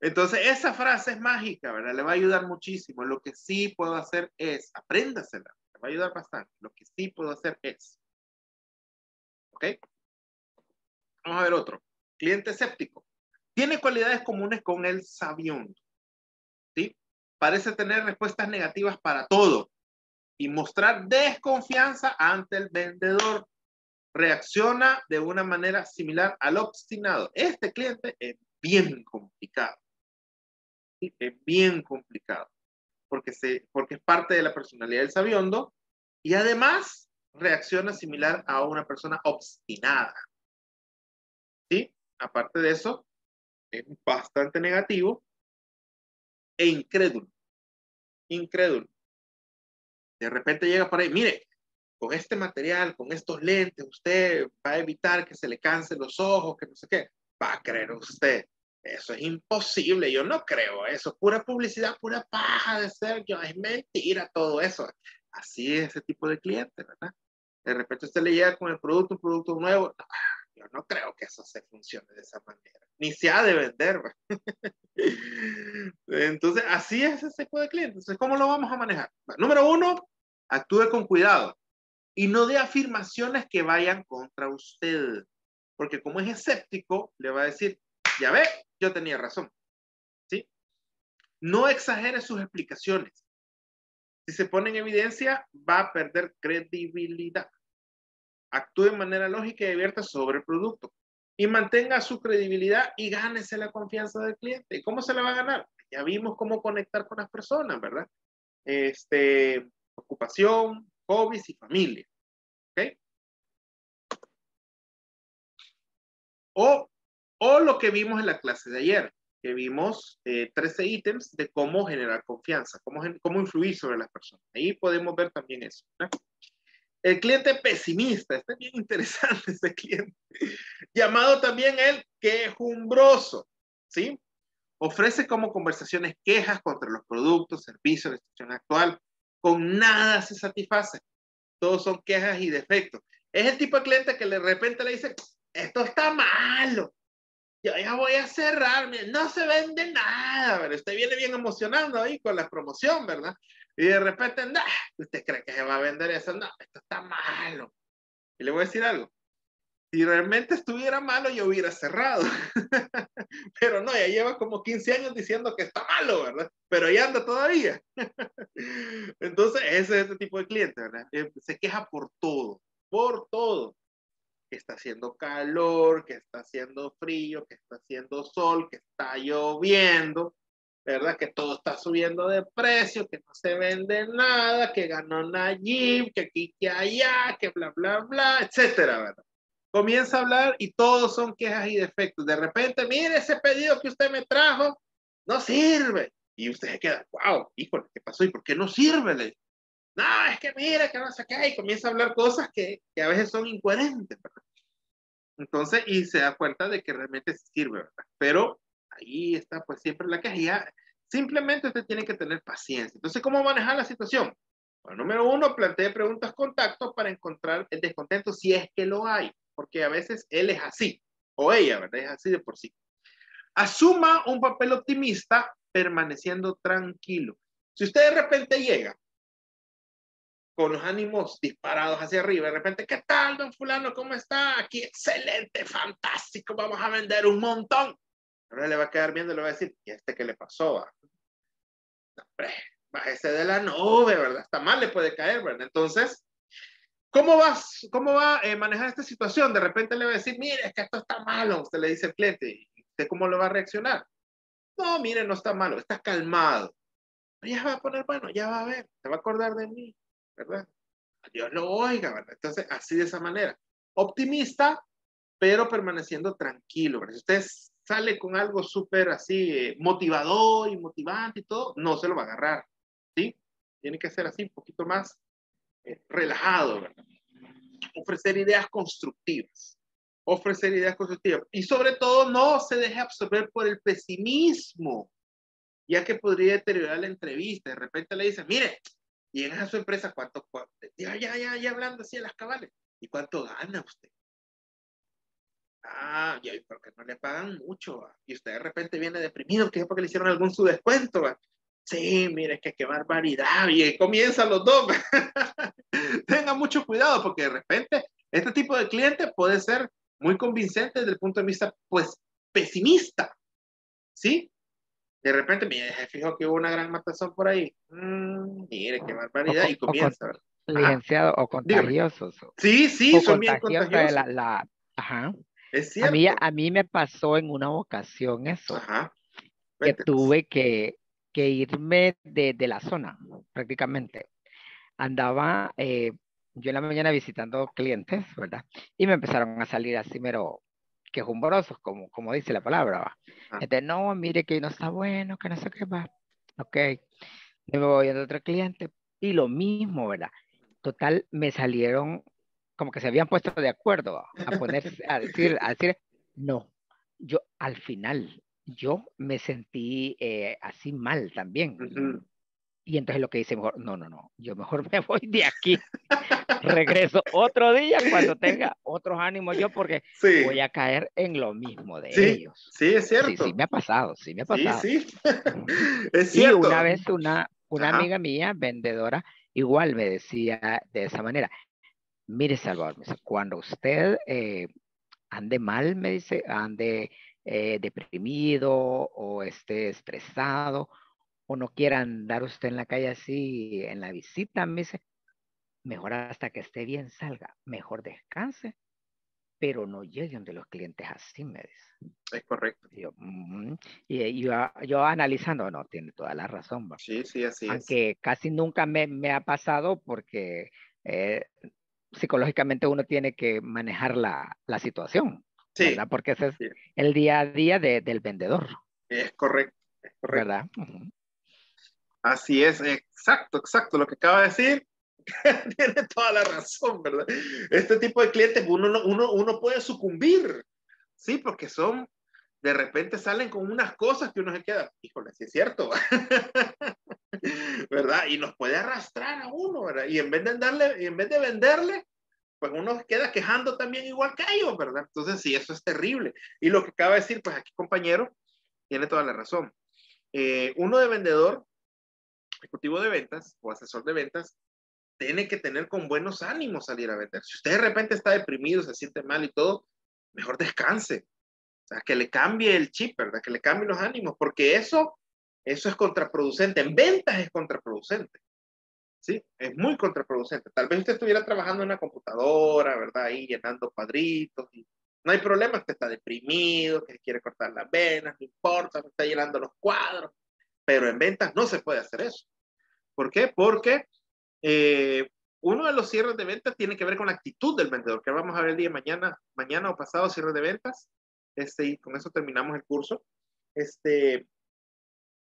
entonces esa frase es mágica, ¿verdad? Le va a ayudar muchísimo. Lo que sí puedo hacer es, apréndasela va a ayudar bastante. Lo que sí puedo hacer es. ¿Ok? Vamos a ver otro. Cliente escéptico. Tiene cualidades comunes con el sabiondo. ¿Sí? Parece tener respuestas negativas para todo y mostrar desconfianza ante el vendedor. Reacciona de una manera similar al obstinado. Este cliente es bien complicado. ¿Sí? Es bien complicado porque, se, porque es parte de la personalidad del sabiondo y además reacciona similar a una persona obstinada. ¿Sí? Aparte de eso, es bastante negativo e incrédulo. Incrédulo. De repente llega por ahí, mire, con este material, con estos lentes, usted va a evitar que se le cansen los ojos, que no sé qué. Va a creer usted. Eso es imposible, yo no creo eso. Pura publicidad, pura paja de ser yo. Es mentira todo eso. Así es ese tipo de cliente, ¿verdad? De repente usted le llega con el producto, un producto nuevo. yo no creo que eso se funcione de esa manera. Ni se ha de vender. *laughs* Entonces, así es ese tipo de cliente. Entonces, ¿cómo lo vamos a manejar? Número uno, actúe con cuidado y no dé afirmaciones que vayan contra usted. Porque como es escéptico, le va a decir, ya ve, yo tenía razón. ¿Sí? No exagere sus explicaciones. Si se pone en evidencia, va a perder credibilidad. Actúe de manera lógica y abierta sobre el producto. Y mantenga su credibilidad y gánese la confianza del cliente. ¿Y cómo se la va a ganar? Ya vimos cómo conectar con las personas, ¿verdad? Este, ocupación, hobbies y familia. ¿Ok? O, o lo que vimos en la clase de ayer, que vimos 13 eh, ítems de cómo generar confianza, cómo, cómo influir sobre las personas. Ahí podemos ver también eso. El cliente pesimista, está bien *laughs* interesante ese cliente, llamado también el quejumbroso, ¿sí? Ofrece como conversaciones quejas contra los productos, servicios, la situación actual, con nada se satisface. Todos son quejas y defectos. Es el tipo de cliente que de repente le dice, esto está malo, yo ya voy a cerrar, no se vende nada, pero usted viene bien emocionando ahí con la promoción, ¿verdad? Y de repente, nah, ¿usted cree que se va a vender eso? No, esto está malo. Y le voy a decir algo. Si realmente estuviera malo, yo hubiera cerrado. *laughs* Pero no, ya lleva como 15 años diciendo que está malo, ¿verdad? Pero ya anda todavía. *laughs* Entonces, ese es este tipo de cliente, ¿verdad? Eh, se queja por todo, por todo. Que está haciendo calor, que está haciendo frío, que está haciendo sol, que está lloviendo, ¿verdad? Que todo está subiendo de precio, que no se vende nada, que ganó Nayib, que aquí, que allá, que bla, bla, bla, etcétera, ¿verdad? Comienza a hablar y todos son quejas y defectos. De repente, mire ese pedido que usted me trajo, no sirve. Y usted se queda, wow, híjole, ¿qué pasó? ¿Y por qué no sirve? No, es que mire, que no sé qué, y comienza a hablar cosas que, que a veces son incoherentes, ¿verdad? Entonces, y se da cuenta de que realmente sirve, ¿verdad? Pero ahí está pues siempre la queja. Simplemente usted tiene que tener paciencia. Entonces, ¿cómo manejar la situación? Bueno, número uno, plantee preguntas contacto para encontrar el descontento si es que lo hay porque a veces él es así, o ella, ¿verdad? Es así de por sí. Asuma un papel optimista permaneciendo tranquilo. Si usted de repente llega con los ánimos disparados hacia arriba, de repente, ¿qué tal, don fulano? ¿Cómo está? Aquí, excelente, fantástico, vamos a vender un montón. Ahora le va a quedar viendo y le va a decir, ¿y este qué le pasó? Hombre, bájese de la nube, ¿verdad? Está mal le puede caer, ¿verdad? Entonces, ¿Cómo, vas, ¿Cómo va a manejar esta situación? De repente le va a decir, mire, es que esto está malo. Usted le dice al cliente, ¿usted cómo lo va a reaccionar? No, mire, no está malo, está calmado. Ya va a poner, bueno, ya va a ver, se va a acordar de mí, ¿verdad? Dios lo oiga, ¿verdad? Entonces, así de esa manera. Optimista, pero permaneciendo tranquilo, ¿verdad? Si usted sale con algo súper así, eh, motivador y motivante y todo, no se lo va a agarrar, ¿sí? Tiene que ser así, un poquito más relajado, Ofrecer ideas constructivas. Ofrecer ideas constructivas. Y sobre todo, no se deje absorber por el pesimismo, ya que podría deteriorar la entrevista. De repente le dice, mire, y en su empresa, ¿cuánto, Ya, ya, ya, ya hablando así de las cabales. ¿Y cuánto gana usted? Ah, ya, porque no le pagan mucho. Y usted de repente viene deprimido, que es porque le hicieron algún su descuento. Sí, mire, que qué barbaridad. Y comienzan los dos. *laughs* Tenga mucho cuidado porque de repente este tipo de cliente puede ser muy convincente desde el punto de vista, pues, pesimista. ¿Sí? De repente, mire, fijo que hubo una gran matazón por ahí. Mm, mire, qué barbaridad. y comienza. Licenciado o contagiosos. Sí, sí, son bien contagiosos. ajá. Es cierto. A mí, a mí me pasó en una ocasión eso. Ajá. Que tuve que que irme de, de la zona, prácticamente. Andaba, eh, yo en la mañana visitando clientes, ¿verdad? Y me empezaron a salir así mero quejumbrosos, como, como dice la palabra. ¿va? Ah. Entonces, no, mire que no está bueno, que no sé qué va. Ok, me voy a otro cliente y lo mismo, ¿verdad? Total, me salieron como que se habían puesto de acuerdo a poner, a decir, a decir, no, yo al final, yo me sentí eh, así mal también. Y entonces lo que dice mejor, no, no, no, yo mejor *laughs* me voy de aquí. Regreso otro día cuando tenga otros ánimos yo porque voy a caer en lo mismo de ellos. Sí, es cierto. Sí, sí, me ha pasado, sí, me ha pasado. Sí, sí. *laughs* es cierto. Y una vez una, una amiga mía, vendedora, igual me decía de esa manera, mire Salvador, cuando usted eh, ande mal, me dice, ande eh, deprimido o esté estresado o no quiera andar usted en la calle así en la visita, me dice, mejor hasta que esté bien salga, mejor descanse, pero no lleguen de los clientes así, me dice. Es correcto. Y yo, yo, analizando, no, tiene toda la razón. Sí, sí, así Aunque casi nunca me, me ha pasado porque eh, psicológicamente uno tiene que manejar la, la situación. Sí. ¿verdad? Porque ese es el día a día de, del vendedor. Es correcto. Es correcto. ¿Verdad? Así es, exacto, exacto. Lo que acaba de decir *laughs* tiene toda la razón, ¿verdad? Este tipo de clientes uno, uno, uno puede sucumbir, ¿sí? Porque son, de repente salen con unas cosas que uno se queda, híjole, sí es cierto, *laughs* ¿verdad? Y nos puede arrastrar a uno, ¿verdad? Y en vez de darle, en vez de venderle, pues uno queda quejando también igual que ellos, ¿verdad? Entonces, sí, eso es terrible. Y lo que acaba de decir, pues aquí, compañero, tiene toda la razón. Eh, uno de vendedor ejecutivo de ventas o asesor de ventas tiene que tener con buenos ánimos salir a vender. Si usted de repente está deprimido, se siente mal y todo, mejor descanse. O sea, que le cambie el chip, ¿verdad? Que le cambie los ánimos, porque eso, eso es contraproducente. En ventas es contraproducente. ¿Sí? Es muy contraproducente. Tal vez usted estuviera trabajando en una computadora, ¿verdad? Ahí llenando cuadritos. Y no hay problema, usted está deprimido, que quiere cortar las venas, no importa, está llenando los cuadros. Pero en ventas no se puede hacer eso. ¿Por qué? Porque eh, uno de los cierres de ventas tiene que ver con la actitud del vendedor, que vamos a ver el día de mañana, mañana o pasado cierre de ventas. Este, y con eso terminamos el curso. Este,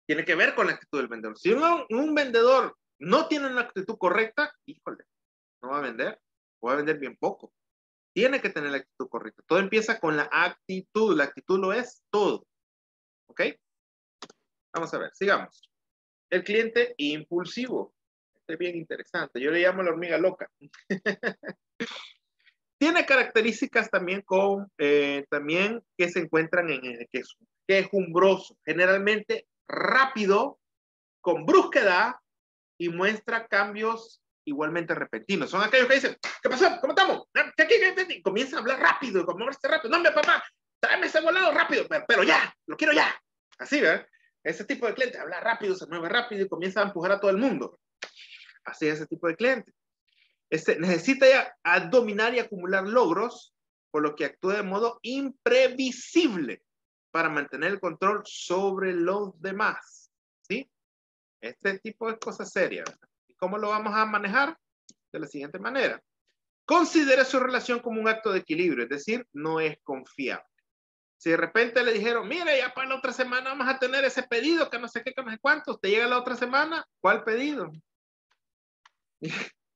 tiene que ver con la actitud del vendedor. Si un vendedor no tiene una actitud correcta, híjole, no va a vender, o va a vender bien poco. Tiene que tener la actitud correcta. Todo empieza con la actitud. La actitud lo es todo. ¿Ok? Vamos a ver, sigamos. El cliente impulsivo. Este es bien interesante. Yo le llamo la hormiga loca. *laughs* Tiene características también con, eh, también que se encuentran en el. Quejumbroso, generalmente rápido, con brusquedad y muestra cambios igualmente repentinos. Son aquellos que dicen, ¿qué pasó? ¿Cómo estamos? ¿Qué, qué, comienza a hablar rápido, como moverse rápido. No, mi papá, tráeme ese volado rápido, pero, pero ya, lo quiero ya. Así, ¿verdad? Ese tipo de cliente habla rápido, se mueve rápido y comienza a empujar a todo el mundo. Así es ese tipo de cliente. Este, necesita ya dominar y acumular logros, por lo que actúa de modo imprevisible para mantener el control sobre los demás. Este tipo de cosas serias. ¿Y cómo lo vamos a manejar? De la siguiente manera. Considere su relación como un acto de equilibrio, es decir, no es confiable. Si de repente le dijeron, mira, ya para la otra semana vamos a tener ese pedido, que no sé qué, que no sé cuántos, te llega la otra semana, ¿cuál pedido?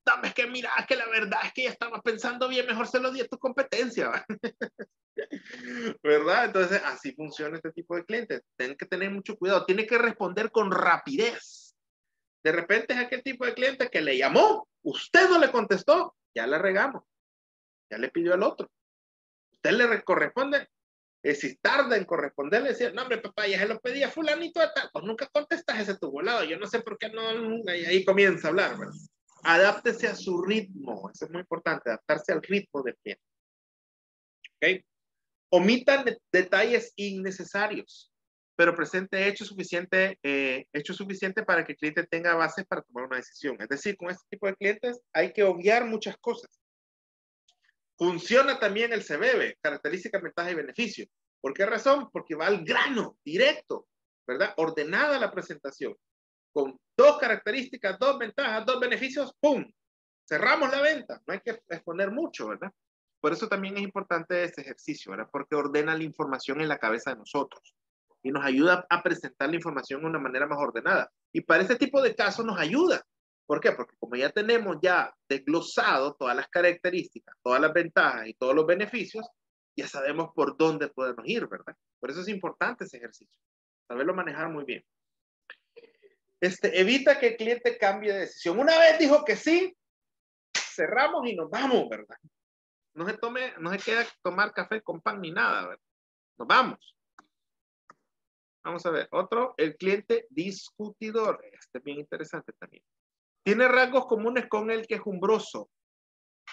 Dame, es que mira, es que la verdad es que ya estaba pensando bien, mejor se lo di a tu competencia. *laughs* ¿Verdad? Entonces, así funciona este tipo de clientes. Tienen que tener mucho cuidado, tiene que responder con rapidez. De repente es aquel tipo de cliente que le llamó, usted no le contestó, ya le regamos, ya le pidió al otro. Usted le corresponde, eh, si tarda en corresponderle, decía, no, hombre, papá, ya se lo pedía fulanito de tal, pues nunca contestas ese tu volado, yo no sé por qué no, ahí comienza a hablar, ¿verdad? Adáptese a su ritmo, eso es muy importante, adaptarse al ritmo del cliente. ¿Ok? Omitan detalles innecesarios, pero presente hecho suficiente, eh, suficiente para que el cliente tenga bases para tomar una decisión. Es decir, con este tipo de clientes hay que obviar muchas cosas. Funciona también el CBB, característica, ventaja y beneficio. ¿Por qué razón? Porque va al grano, directo, ¿verdad? Ordenada la presentación. Con dos características, dos ventajas, dos beneficios, ¡pum! cerramos la venta, no hay que exponer mucho, ¿verdad? Por eso también es importante este ejercicio, ¿verdad? Porque ordena la información en la cabeza de nosotros y nos ayuda a presentar la información de una manera más ordenada. Y para este tipo de casos nos ayuda. ¿Por qué? Porque como ya tenemos ya desglosado todas las características, todas las ventajas y todos los beneficios, ya sabemos por dónde podemos ir, ¿verdad? Por eso es importante ese ejercicio, saberlo manejar muy bien. Este, evita que el cliente cambie de decisión. Una vez dijo que sí, cerramos y nos vamos, ¿verdad? No se tome, no se queda tomar café con pan ni nada, ¿verdad? Nos vamos. Vamos a ver, otro, el cliente discutidor. Este es bien interesante también. Tiene rasgos comunes con el quejumbroso.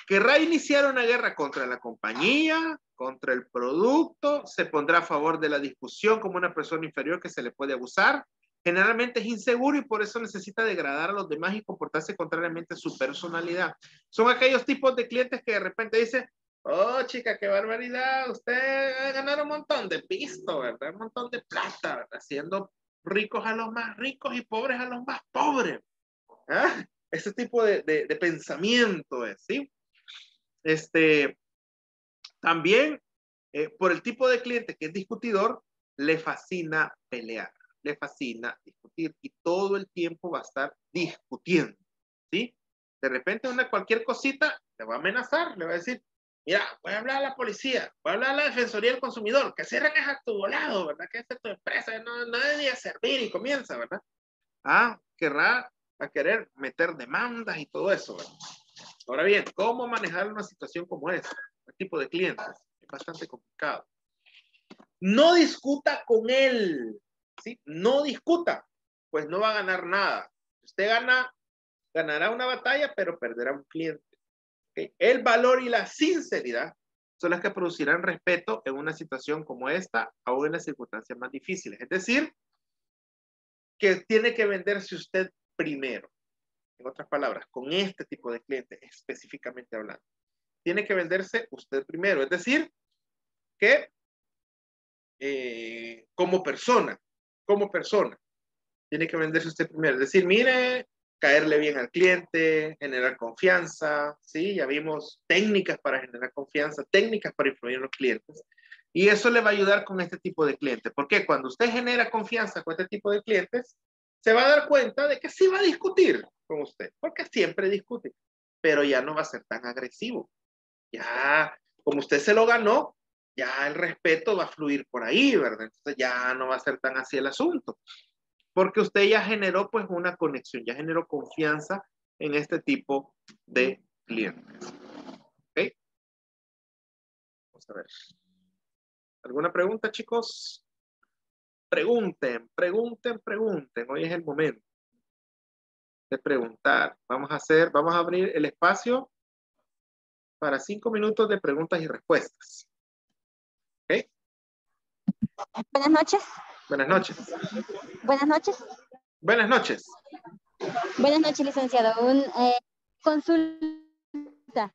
Querrá iniciar una guerra contra la compañía, contra el producto, se pondrá a favor de la discusión como una persona inferior que se le puede abusar. Generalmente es inseguro y por eso necesita degradar a los demás y comportarse contrariamente a su personalidad. Son aquellos tipos de clientes que de repente dicen, oh chica, qué barbaridad, usted va a ganar un montón de pisto, ¿verdad? Un montón de plata, haciendo ricos a los más ricos y pobres a los más pobres. ¿Ah? Ese tipo de, de, pensamiento es, ¿sí? Este, también, eh, por el tipo de cliente que es discutidor, le fascina pelear, le fascina discutir y todo el tiempo va a estar discutiendo, ¿sí? De repente una cualquier cosita le va a amenazar, le va a decir, mira, voy a hablar a la policía, voy a hablar a la Defensoría del Consumidor, que cierren ese acto volado, ¿verdad? Que es tu empresa, no, no debería servir y comienza, ¿verdad? Ah, querrá a querer meter demandas y todo eso. Ahora bien, ¿cómo manejar una situación como esta? El tipo de clientes es bastante complicado. No discuta con él, ¿sí? No discuta, pues no va a ganar nada. Usted gana, ganará una batalla, pero perderá un cliente. El valor y la sinceridad son las que producirán respeto en una situación como esta, aún en las circunstancias más difíciles. Es decir, que tiene que venderse usted primero. En otras palabras, con este tipo de cliente específicamente hablando. Tiene que venderse usted primero. Es decir, que eh, como persona, como persona, tiene que venderse usted primero. Decir, mire, caerle bien al cliente, generar confianza, ¿sí? Ya vimos técnicas para generar confianza, técnicas para influir en los clientes. Y eso le va a ayudar con este tipo de clientes. Porque cuando usted genera confianza con este tipo de clientes, se va a dar cuenta de que sí va a discutir con usted, porque siempre discute, pero ya no va a ser tan agresivo. Ya, como usted se lo ganó, ya el respeto va a fluir por ahí, ¿verdad? Entonces ya no va a ser tan así el asunto, porque usted ya generó pues una conexión, ya generó confianza en este tipo de clientes. ¿Ok? Vamos a ver. ¿Alguna pregunta, chicos? Pregunten, pregunten, pregunten. Hoy es el momento de preguntar. Vamos a hacer, vamos a abrir el espacio para cinco minutos de preguntas y respuestas. Buenas noches. Buenas noches. Buenas noches. Buenas noches. Buenas noches, licenciado. Un, eh, consulta.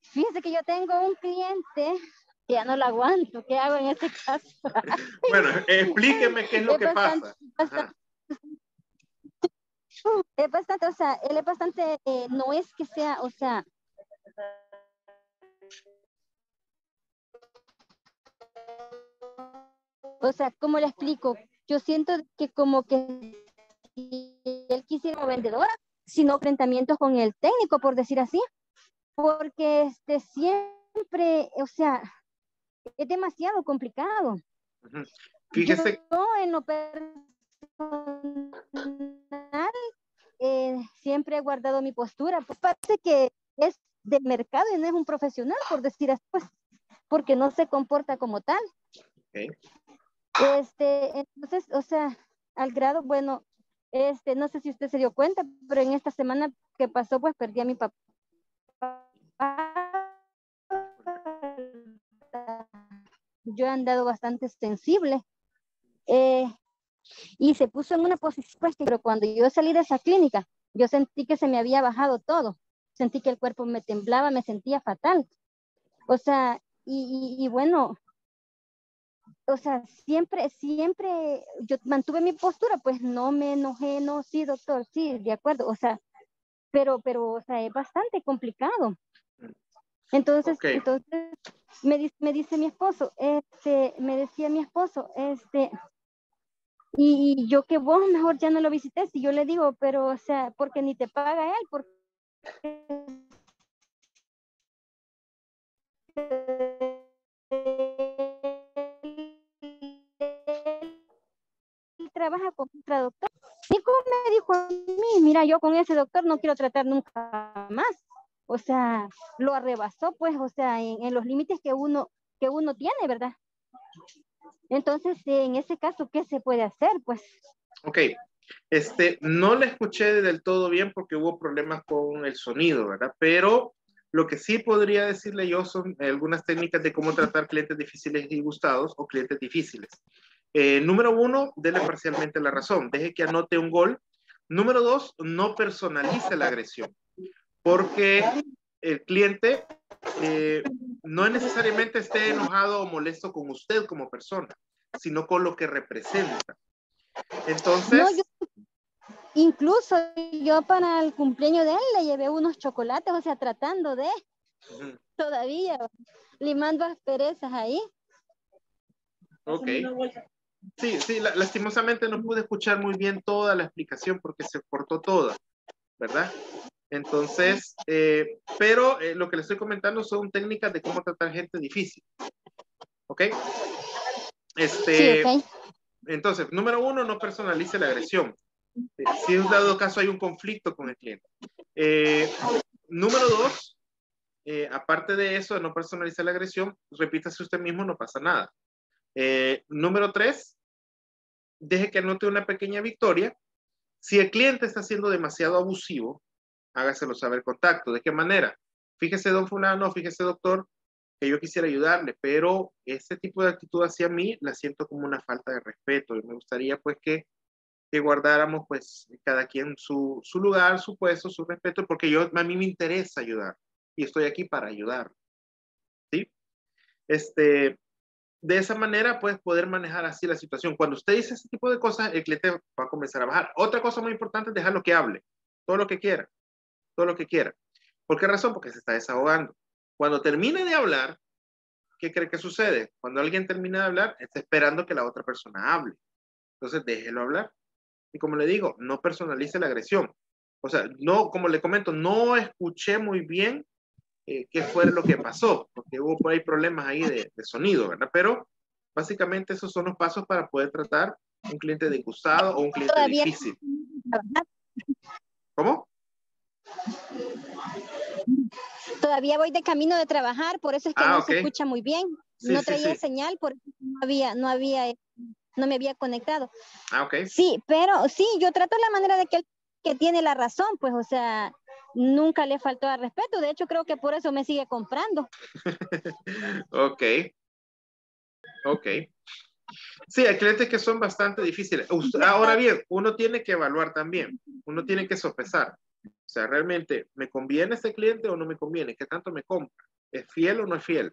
Fíjese que yo tengo un cliente ya no lo aguanto. ¿Qué hago en este caso? *laughs* bueno, explíqueme qué es lo que pasa. es bastante, o sea, él es bastante, eh, no es que sea, o sea, o sea, ¿cómo le explico? Yo siento que como que si él quisiera vendedora, sino enfrentamientos con el técnico, por decir así, porque este siempre, o sea, es demasiado complicado. Fíjese. Yo en lo personal eh, siempre he guardado mi postura. Pues parece que es de mercado y no es un profesional, por decir así, pues, porque no se comporta como tal. Este, entonces, o sea, al grado, bueno, este, no sé si usted se dio cuenta, pero en esta semana que pasó, pues perdí a mi papá yo he andado bastante sensible. Eh, y se puso en una posición, pues, pero cuando yo salí de esa clínica, yo sentí que se me había bajado todo. Sentí que el cuerpo me temblaba, me sentía fatal. O sea, y, y, bueno, o sea, siempre, siempre yo mantuve mi postura, pues no me enojé, no, sí, doctor, sí, de acuerdo. O sea, pero, pero, o sea, es bastante complicado. Entonces, entonces me, dice, me dice mi esposo, este, me decía mi esposo, este, y, yo que vos mejor ya no lo visites, y yo le digo, pero, o sea, porque ni te paga él, porque trabaja con un traductor. Y como me dijo a mí, mira, yo con ese doctor no quiero tratar nunca más. O sea, lo arrebasó, pues, o sea, en, los límites que uno, que uno tiene, ¿verdad? Entonces, en ese caso, ¿qué se puede hacer? Pues. Ok. Este, no le escuché del todo bien porque hubo problemas con el sonido, ¿verdad? Pero lo que sí podría decirle yo son algunas técnicas de cómo tratar clientes difíciles y gustados o clientes difíciles. Eh, número uno, dele parcialmente la razón. Deje que anote un gol. Número dos, no personalice la agresión. Porque el cliente eh, no necesariamente esté enojado o molesto con usted como persona, sino con lo que representa. Entonces... incluso yo para el cumpleaños de él le llevé unos chocolates, o sea, tratando de... Todavía limando asperezas ahí. Ok. Sí, sí, lastimosamente no pude escuchar muy bien toda la explicación porque se cortó toda, ¿verdad? Entonces, eh, pero eh, lo que le estoy comentando son técnicas de cómo tratar gente difícil. ¿Ok? Este, sí, Entonces, número uno, no personalice la agresión. Eh, si en dado caso hay un conflicto con el cliente. número dos, aparte de eso, de no personalizar la agresión, repítase usted mismo, no pasa nada. Eh, número tres, deje que anote una pequeña victoria. Si el cliente está siendo demasiado abusivo, hágaselo saber contacto. ¿De qué manera? Fíjese, don fulano, fíjese, doctor, que yo quisiera ayudarle, pero ese tipo de actitud hacia mí la siento como una falta de respeto y me gustaría pues que, que guardáramos pues cada quien su, su, lugar, su puesto, su respeto, porque yo, a mí me interesa ayudar y estoy aquí para ayudar. ¿Sí? Este, de esa manera puedes poder manejar así la situación. Cuando usted dice ese tipo de cosas, el cliente va a comenzar a bajar. Otra cosa muy importante es dejarlo que hable, todo lo que quiera, todo lo que quiera. ¿Por qué razón? Porque se está desahogando. Cuando termine de hablar, ¿qué cree que sucede? Cuando alguien termina de hablar, está esperando que la otra persona hable. Entonces, déjelo hablar. Y como le digo, no personalice la agresión. O sea, no, como le comento, no escuché muy bien eh, qué fue lo que pasó, porque hubo por ahí problemas ahí de, sonido, ¿verdad? Pero básicamente esos son los pasos para poder tratar un cliente disgustado o un cliente difícil. ¿Cómo? Todavía voy de camino de trabajar, por eso es que ah, no se escucha muy bien. no traía señal, porque no había, no había, no me había conectado. Ah, ok. Sí, pero sí, yo trato la manera de que él que tiene la razón, pues, o sea, nunca le faltó al respeto. De hecho, creo que por eso me sigue comprando. *laughs* ok. Ok. Sí, hay clientes que son bastante difíciles. Ahora bien, uno tiene que evaluar también. Uno tiene que sopesar. O sea, realmente, ¿me conviene este cliente o no me conviene? ¿Qué tanto me compra? ¿Es fiel o no es fiel?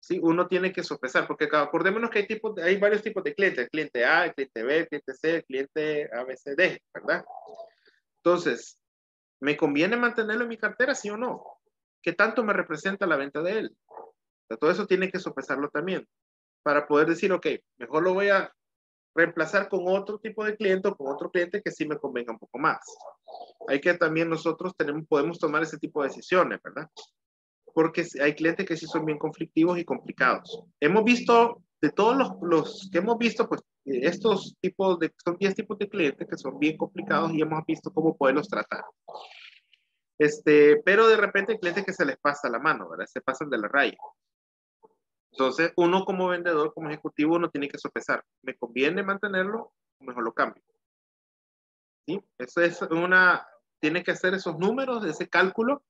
Sí, uno tiene que sopesar, porque acordémonos que hay, tipos, hay varios tipos de clientes, el cliente A, el cliente B, el cliente C, el cliente ABCD, ¿verdad? Entonces, ¿Me conviene mantenerlo en mi cartera, sí o no? ¿Qué tanto me representa la venta de él? todo eso tiene que sopesarlo también para poder decir, ok, mejor lo voy a reemplazar con otro tipo de cliente o con otro cliente que sí me convenga un poco más. Hay que también nosotros tenemos, podemos tomar ese tipo de decisiones, ¿verdad? Porque hay clientes que sí son bien conflictivos y complicados. Hemos visto, de todos los, los que hemos visto, pues estos tipos de, son 10 tipos de clientes que son bien complicados y hemos visto cómo poderlos tratar. Este, pero de repente hay clientes que se les pasa la mano, ¿verdad? Se pasan de la raya. Entonces, uno como vendedor, como ejecutivo, uno tiene que sopesar. ¿Me conviene mantenerlo o mejor lo cambio? ¿Sí? Eso es una, tiene que hacer esos números, ese cálculo,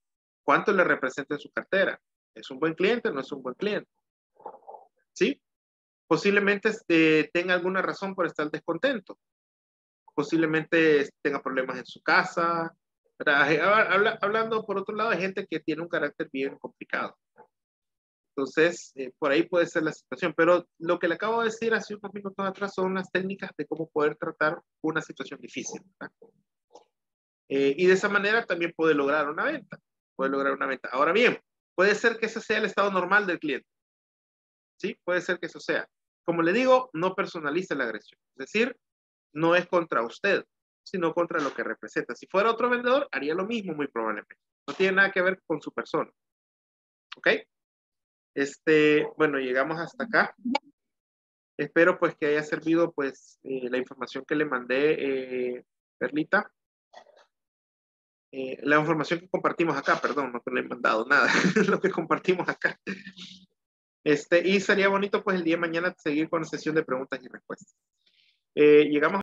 cuánto le representa en su cartera. ¿Es un buen cliente o no es un buen cliente? ¿Sí? Posiblemente este, tenga alguna razón por estar descontento. Posiblemente tenga problemas en su casa. hablando por otro lado de gente que tiene un carácter bien complicado. Entonces, eh, por ahí puede ser la situación. Pero lo que le acabo de decir hace unos minutos atrás son las técnicas de cómo poder tratar una situación difícil. Eh, y de esa manera también puede lograr una venta. Puede lograr una venta. Ahora bien, puede ser que ese sea el estado normal del cliente. Sí, puede ser que eso sea. Como le digo, no personalice la agresión. Es decir, no es contra usted, sino contra lo que representa. Si fuera otro vendedor, haría lo mismo muy probablemente. No tiene nada que ver con su persona. ¿Ok? Este, bueno, llegamos hasta acá. Espero pues que haya servido pues eh, la información que le mandé, eh, Perlita. Eh, la información que compartimos acá, perdón, no que le he mandado nada, *laughs* lo que compartimos acá. Este, y sería bonito pues el día de mañana seguir con la sesión de preguntas y respuestas. llegamos